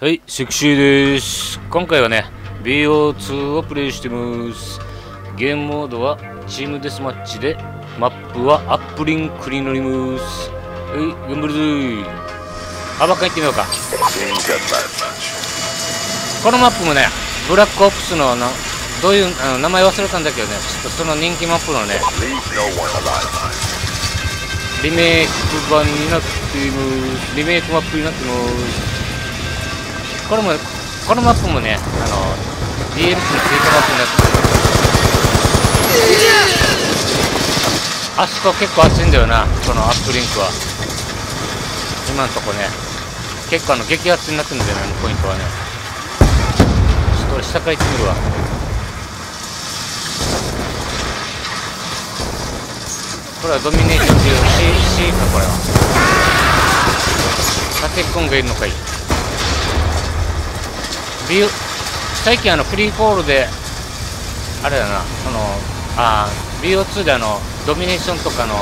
はい、セクシーです。今回はね、BO2 をプレイしてます。ゲームモードはチームデスマッチで、マップはアップリンクに乗ります。はい、頑張るぞー。あ、ばっか行ってみようか。このマップもね、ブラックオプスのな、どういうあの名前忘れたんだけどね、ちょっとその人気マップのね、リメイク版になっています。リメイクマップになってます。これも、このマップもね、あの、DLC の追加マップになってあそこ結構熱いんだよな、このアップリンクは。今んとこね、結構あの、激アツになってるんだよね、ポイントはね。ちょっと下から行ってみるわ。これはドミネーションっていう C, C か、これは。タケコンがいるのかい。ビュ最近あのフリーフォールであれだなそのあー BO2 であのドミネーションとかの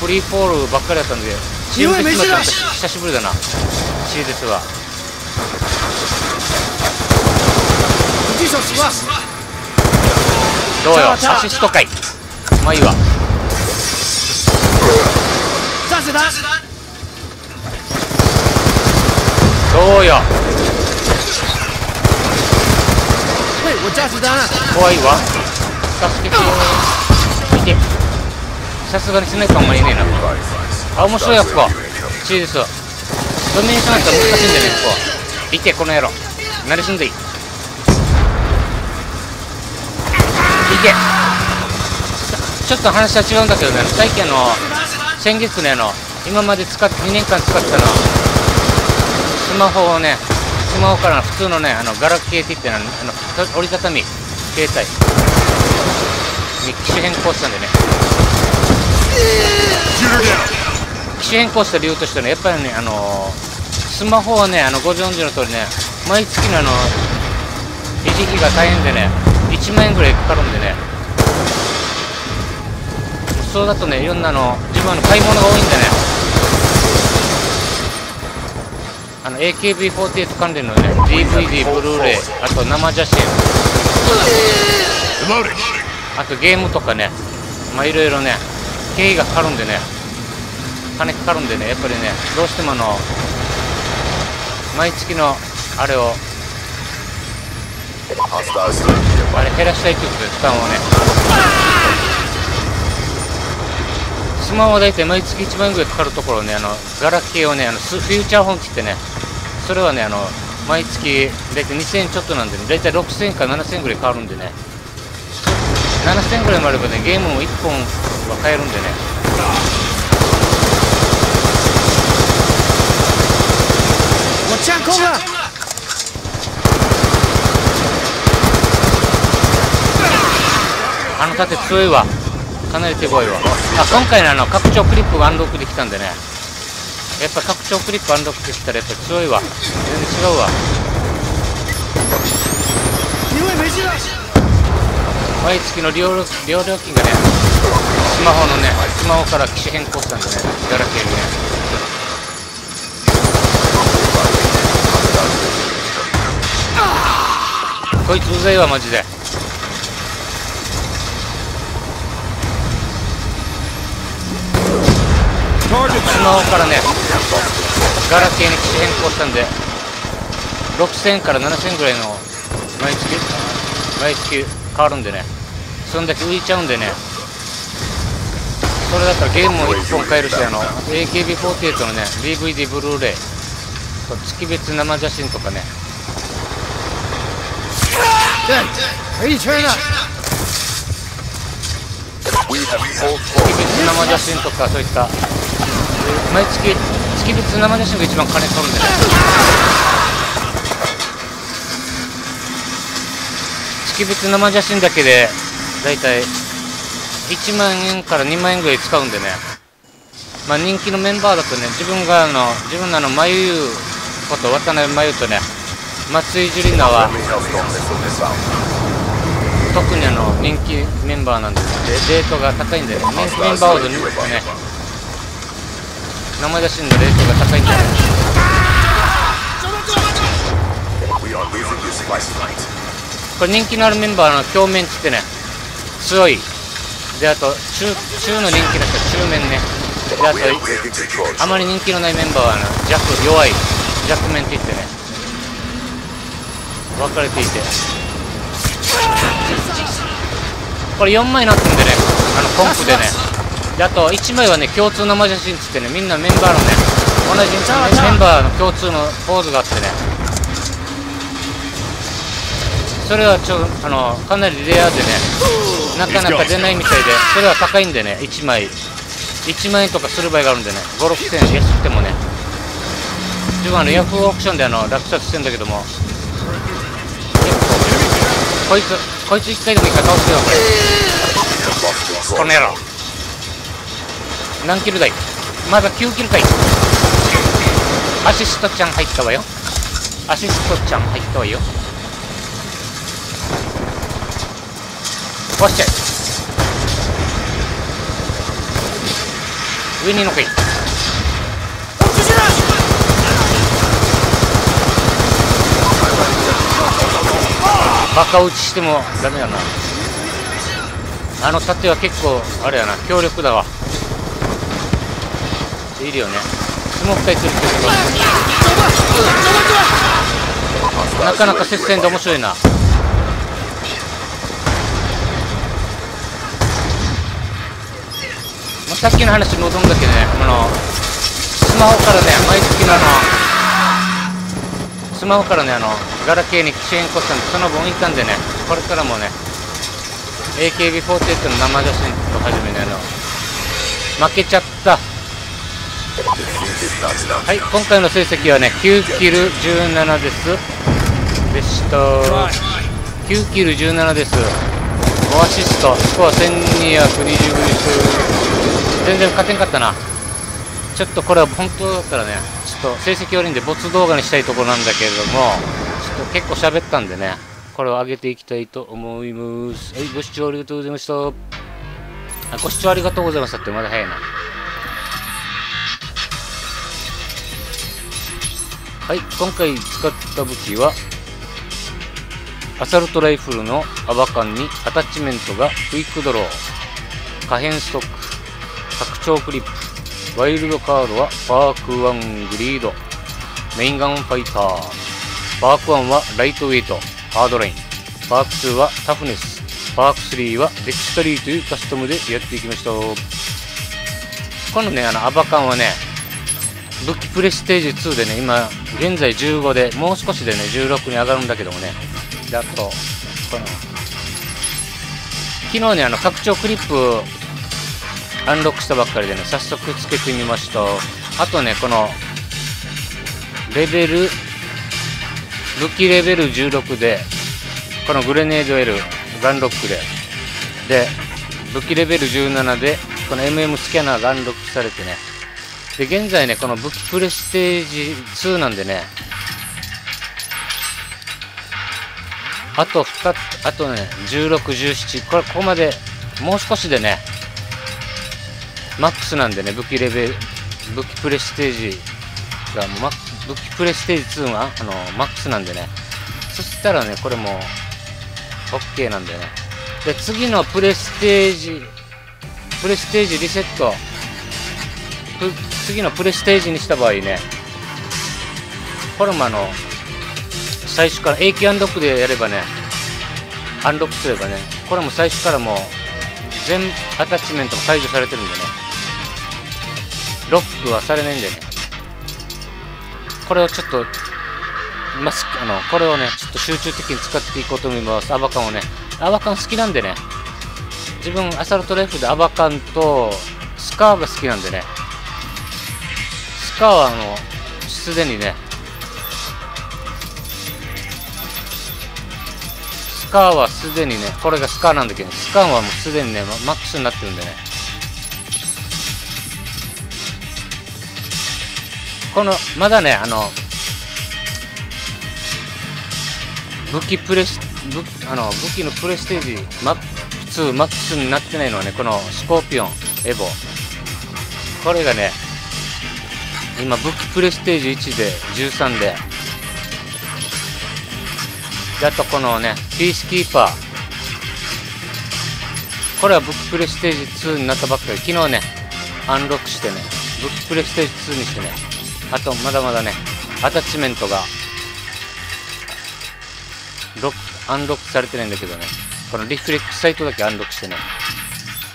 フリーフォールばっかりだったんでチームデスマ久しぶりだなわ继续洗吧。どうよアシストかいまあいいわ！どうよ我炸死他了！怖いわ。助けて見て。さすがにスネークあんまりいねえな。あ面白いやっぱ C ですわドミネーションなんて難しいんだよねここいてこの野郎。慣れすんでいい。いけ。ちょっと話は違うんだけどね。最近あの先月ねあの。今まで使って2年間使ったの。スマホをねスマホから普通のねあのガラケーって言ってあのあの折りたたみ携帯。に機種変更したんでね。機種変更した理由としてはねやっぱりねあのスマホはねあのご存知の通りね毎月のあの維持費が大変でね1万円ぐらいかかるんでね。そうだとねいろんなあの自分の買い物が多いんでね。あの AKB48 関連のね DVD ブルーレイあと生写真。あとゲームとかねまあいろいろね経費がかかるんでね金かかるんでねやっぱりねどうしてもあの毎月のあれをあれ減らしたいということで負担をねスマホは大体毎月1万円ぐらいかかるところをねあのガラケーをねあのスフューチャーフォンって言ってねそれはねあの毎月大体2000円ちょっとなんでね大体6000円から7000円ぐらいかかるんでね7000円ぐらいもあればねゲームも1本は買えるんでね我架空了！あの盾強いわかなり手強いわ。あ今回のあの拡張クリップがアンロックできたんでね。やっぱ拡張クリップアンロックできたらやっぱ強いわ。全然違うわ。毎月の利用利用料金がねスマホのねスマホから機種変更したんでねガラケーにね。こいつうざいわマジで。スマホからねガラケーに機種変更したんで6000から7000ぐらいの毎月毎月変わるんでねそんだけ浮いちゃうんでねそれだったらゲームも1本買えるしあの AKB48 のね DVD ブルーレイ月別生写真とかね，月別生写真とかそういった毎月月別生写真が一番金かかるんでね月別生写真だけでだいたい1万円から2万円ぐらい使うんでね。まあ人気のメンバーだとね自分があの自分のあのまゆこと渡辺真由とね松井樹里奈は特にあの人気メンバーなんです。でレートが高いんで、ね、メンメンバーほどにね生出しのレートが高いんじゃないでかこれ人気のあるメンバーの鏡面つってね強い。であと中中の人気の人中面ね。であとあまり人気のないメンバーは、ね、弱弱い弱面って言ってね分かれていてこれ4枚になってんでねあのコンプでねであと1枚はね共通の魔女神っつってねみんなメンバーのね同じメンバーの共通のポーズがあってね。それはちょあのかなりレアでねなかなか出ないみたいでそれは高いんでね1枚。1万円とかする場合があるんでね5 6千円安くてもね。自分はヤフーオークションであの落札してんだけども。結構こいつこいつ1回でも1回倒すよ。lost こ.の野郎何キルだいまだ9キルかいアシストちゃん入ったわよ。アシストちゃん入ったわよ。押しちゃ。え上にのかいバカ打ちしてもダメだな。あの盾は結構あれやな強力だわ。いるよね。スモーク回するけどなかなか接戦で面白いな、さっきの話に戻るんだけどね。あのスマホからね毎月のあのスマホからねあのガラケーに機種変更したんでその分いたんでねこれからもね AKB48 の生写真とはじめねあの負けちゃった。はい今回の成績はね9キル17です。でした。9キル17です。5アシスト。スコア1220です。全然勝てんかったな。ちょっとこれは本当だったらねちょっと成績悪いんで没動画にしたいところなんだけれどもちょっと結構喋ったんでねこれを上げていきたいと思います。はいご視聴ありがとうございました。あご視聴ありがとうございましたってまだ早いな。はい今回使った武器はアサルトライフルのアバカンにアタッチメントがクイックドロー可変ストック拡張クリップワイルドカードはパーク1グリードメインガンファイターパーク1はライトウェイトハードラインパーク2はタフネスパーク3はデクスタリーというカスタムでやっていきましたこのねあのアバカンはね武器プレステージ2でね今現在15でもう少しでね16に上がるんだけどもね。であとこの昨日ねあの拡張クリップアンロックしたばっかりでね早速つけてみました。あとねこのレベル武器レベル16でこのグレネード L ガンロックで。で武器レベル17でこの MM スキャナーがアンロックされてねで現在ねこの武器プレステージ2なんでね。あと2つあとね1617これここまでもう少しでねマックスなんでね武器レベル武器プレステージがもうマッ武器プレステージ2はあのマックスなんでね。そしたらねこれも OK なんでね。で次のプレステージプレステージリセット。次のプレステージにした場合ねこれもあの最初から永久アンロックでやればねアンロックすればねこれも最初からもう全アタッチメントも解除されてるんでね。ロックはされないんでね。これをちょっとまあ、あのこれをねちょっと集中的に使っていこうと思います。アバカンをね。アバカン好きなんでね。自分アサルトライフでアバカンとスカーが好きなんでね。スカーはあのすでにねスカーはすでにねこれがスカーなんだけどスカーはもうすでにねマックスになってるんでね。このまだねあの武器プレス武あの武器のプレステージマックスマックスになってないのはねこのスコーピオンエボ。これがね今武器プレステージ1で13で。であとこのねピースキーパー。これは武器プレステージ2になったばっかり。昨日ねアンロックしてね武器プレステージ2にしてね。あとまだまだねアタッチメントがロックアンロックされてないんだけどね。このリフレックスサイトだけアンロックしてね。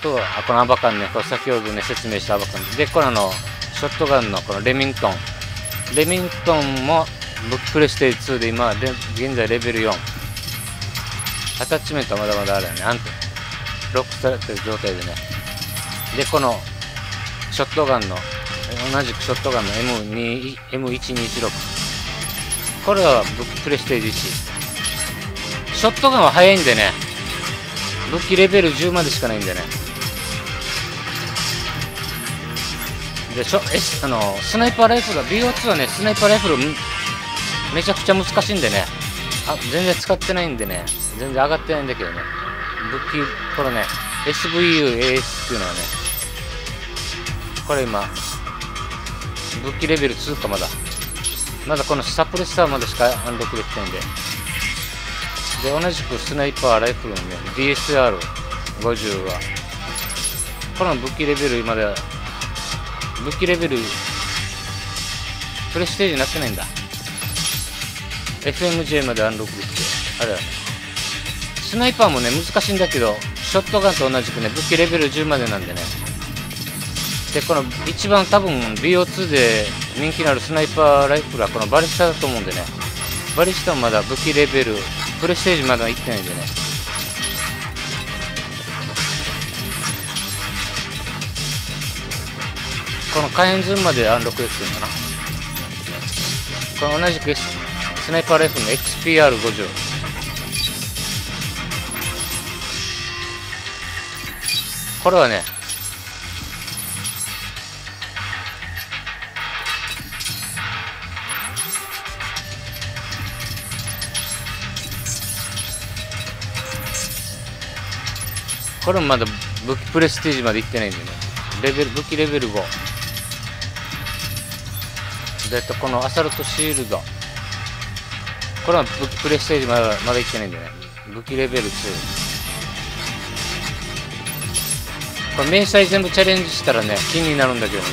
とあこのアバカンねこれ先ほどね説明したアバカン。でこれあのショットガンのこのレミントン。レミントンもブックプレステージ2で今で現在レベル4アタッチメントはまだまだあるよね。アンロックされてる状態でね。でこのショットガンの同じくショットガンの M2 M1216 これはブックプレステージ1ショットガンは速いんでね。武器レベル10までしかないんでね。でしょ？えあのスナイパーライフルは BO2 はねスナイパーライフルめちゃくちゃ難しいんでね。あ全然使ってないんでね。全然上がってないんだけどね。武器これね SVUAS っていうのはねこれ今武器レベル2かまだ。まだこのサプレッサーまでしかアンロックできてないんで。で同じくスナイパーライフルのね DSR50 はこの武器レベルまでは武器レベルプレステージになってないんだ。FMJ までアンロックできて。あれだ。ねスナイパーもね難しいんだけどショットガンと同じくね武器レベル10までなんでね。でこの一番多分 BO2 で人気のあるスナイパーライフルはこのバリスタだと思うんでね。バリスタもまだ武器レベルプレステージまだ行ってないんでね。この火炎ズームまでアンロックできるのかな。この同じく、スナイパーライフルの XPR50 これはねこれもまだ武器プレステージまで行ってないんでね。レベル武器レベル5えっとこのアサルトシールド。これは武器プレステージまだまだ行ってないんでね。武器レベル2これ明細全部チャレンジしたらね気になるんだけどね。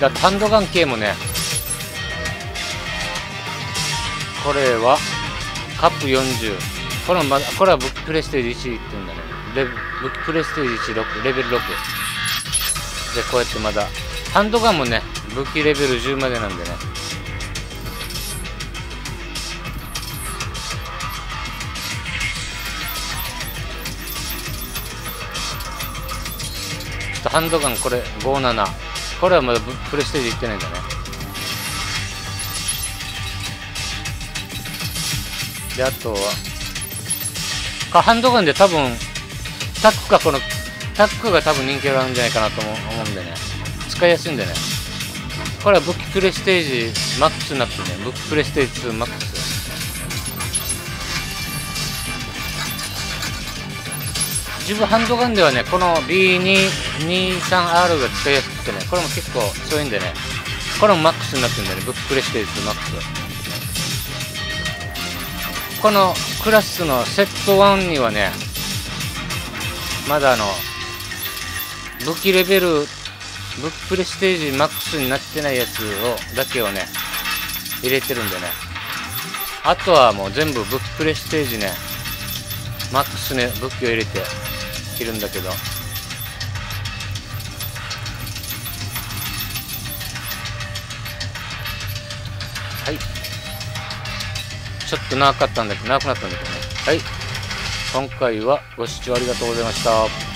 だハンドガン系もねこれはカップ40これもまこれは武器プレステージ1って言うんだね。レ武器プレステージ16レベル6でこうやってまだ。ハンドガンもね武器レベル10までなんでね。ちょっとハンドガンこれ57これはまだプレステージいってないんだね。であとは。かハンドガンで多分タックかこのタックが多分人気があるんじゃないかなと思う使いやすいんでね。これは武器プレステージマックスになってね武器プレステージ2マックス。自分ハンドガンではねこの B223R が使いやすくてねこれも結構そういんでね。これもマックスになってるんだよねブックプレステージ2マックス。このクラスのセット1にはねまだあの武器レベルブックプレステージマックスになってないやつをだけをね入れてるんでね。あとはもう全部ブックプレステージねマックスね武器を入れているんだけど。はい。ちょっと長かったんだけど長くなったんだけどね。はい。今回はご視聴ありがとうございました。